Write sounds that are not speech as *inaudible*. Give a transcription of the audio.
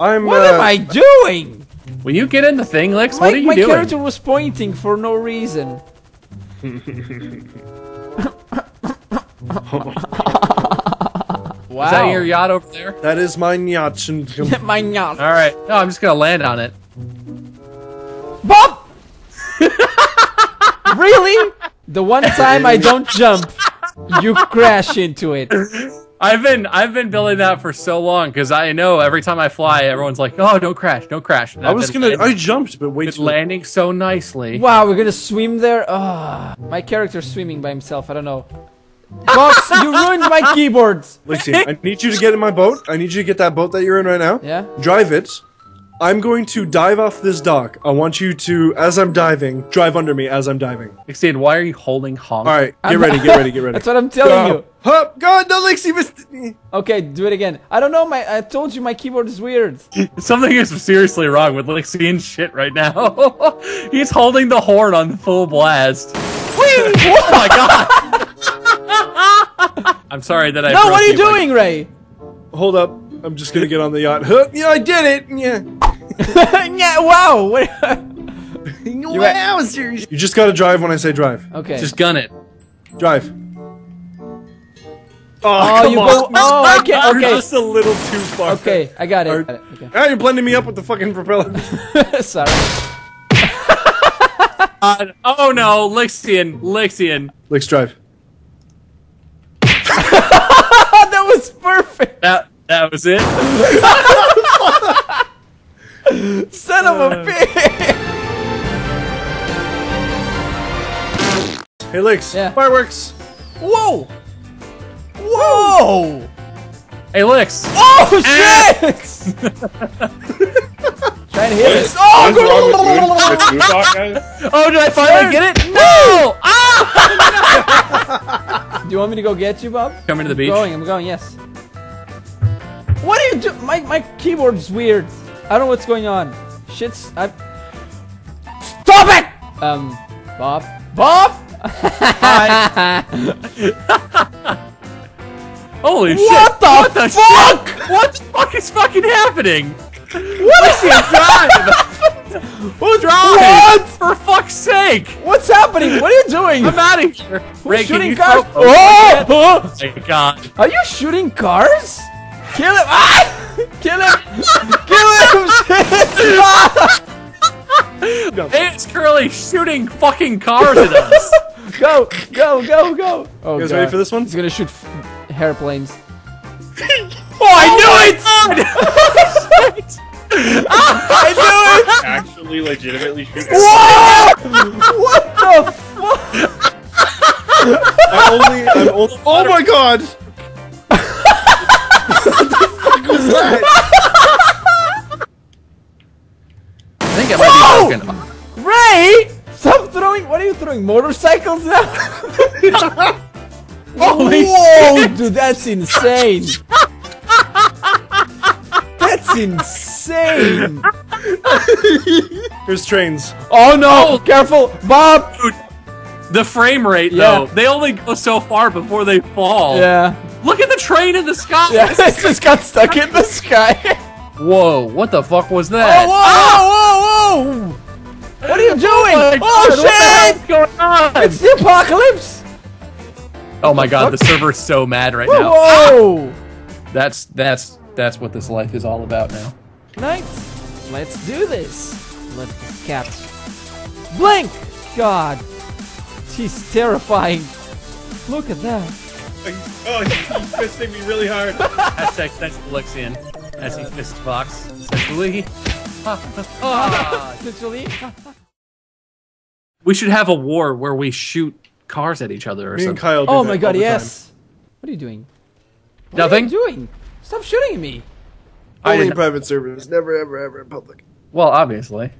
I'm. What uh, am I doing? Will you get in the thing, Lex? My, What are you my doing? My character was pointing for no reason. wow. Is that your yacht over there? That is my yacht. *laughs* my yacht. All right. No, I'm just gonna land on it. Bob! really? The one time I don't jump, you crash into it. I've been I've been building that for so long because I know every time I fly, everyone's like, "Oh, don't crash, don't crash." And I was gonna. I jumped, but wait. been landing so nicely. Wow, we're gonna swim there? Ah, my character's swimming by himself, I don't know. Box, *laughs* you ruined my keyboard! Lexi, I need you to get in my boat. I need you to get that boat that you're in right now. Yeah? Drive it. I'm going to dive off this dock. I want you to, as I'm diving, drive under me as I'm diving. Exceed, why are you holding honk? All right, get I'm- ready, get ready, get *laughs* ready. That's what I'm telling you. Hup, go, no, Lexi missed me. Okay, do it again. I don't know, my I told you my keyboard is weird. *laughs* Something is seriously wrong with Lexi shit right now. *laughs* He's holding the horn on full blast. oh my god! I'm sorry that I. No, broke what are you by- doing, Ray? Hold up, I'm just gonna get on the yacht. Hup, yeah, I did it. Yeah. *laughs* yeah, wow. What- *laughs* wow, serious. You just gotta drive when I say drive. okay. Just gun it. Drive. Oh, oh, come you on. go. Oh, I can't. *laughs* You're just a little too far. Okay, I got it. Are- Got it, Okay. Ah, you're blending me up with the fucking propeller. Sorry. Uh, oh no, Lixian, Lixian. Lex, drive. That was perfect. That that was it. Son of a bitch. Hey, Lex. Yeah. Fireworks. Whoa. Whoa. Hey, Lix. Oh shit! *laughs* Trying to hit it. Oh, What's wrong with Moon- with Moondog, guys? Oh, did I finally get it? No! Ah! *laughs* Do you want me to go get you, Bob? Coming to the beach. I'm going, I'm going, yes. What are you do? My my keyboard's weird. I don't know what's going on. Shit's I. Stop it! Um, Bob. Bob. *laughs* Holy shit! What the what the fuck? Shit? What the fuck is fucking happening? Lixian, drive! *laughs* Who's Drive! What? For fuck's sake! What's happening? What are you doing? I'm out of here. Ray, shooting cars? throw- Oh! Oh my god. Are you shooting cars? Kill him! Ah! *laughs* Kill him! Kill him! Shit! *laughs* Hey, it's Curly shooting fucking cars at us. *laughs* Go! Go! Go! Go! Oh, You guys oh, God. ready for this one? He's gonna shoot f- airplanes. *laughs* oh, I knew oh it! I knew it! Actually, legitimately shoot. Whoa! what the fuck? I'm only, I'm only. Oh my god! I think it might be broken. Ray! Stop throwing. What are you throwing? Motorcycles now? *laughs* Holy Whoa, dude, that's insane. That's insane. *laughs* Here's trains. Oh no! Oh. Careful, Bob. Dude, the frame rate Yeah. though, they only go so far before they fall. Yeah. Look at the train in the sky. Yeah. *laughs* It just got stuck in the sky. Whoa, what the fuck was Oh, that? whoa, ah! whoa, whoa! What are you doing? Oh my oh God, what the shit! hell's going on? It's the apocalypse! Oh my god, the server's so mad right now. whoa. That's that's that's what this life is all about now. Nice. Let's do this. Let the cat blink. God, she's terrifying. Look at that. Oh, he's oh, fisting me really hard. *laughs* Hashtag sensible Lixian. As he fist box. Sensually. Literally. we should have a war where we shoot cars at each other or Me and something. Kyle. Do Oh that my all God! the Yes. What are you doing? What Nothing? Are you doing? Stop shooting at me. Time. I Only in private servers. Never, ever, ever in public. Well, obviously.